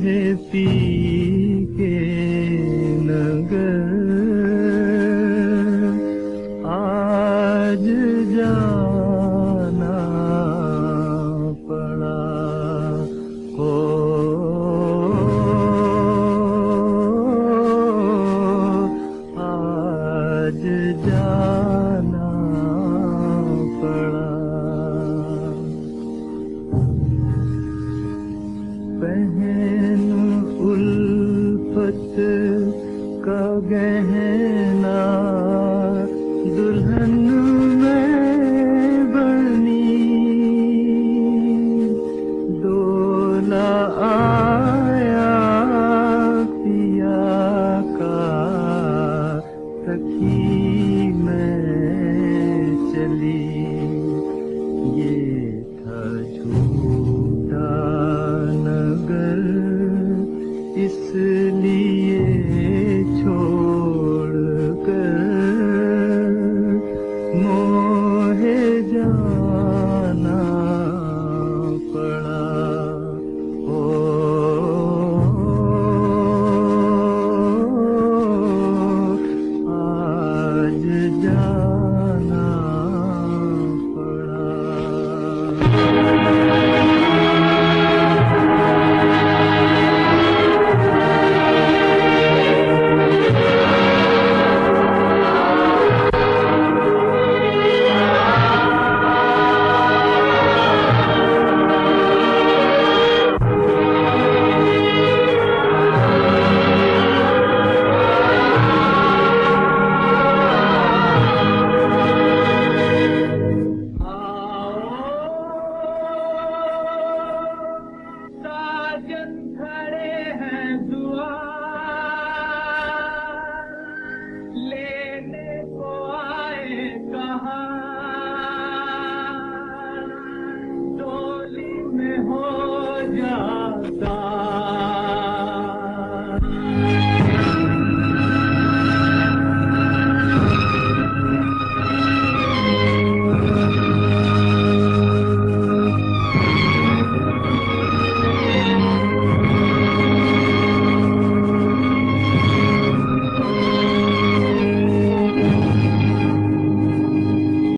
महती पहन उल्फत का गहन Oh. जा।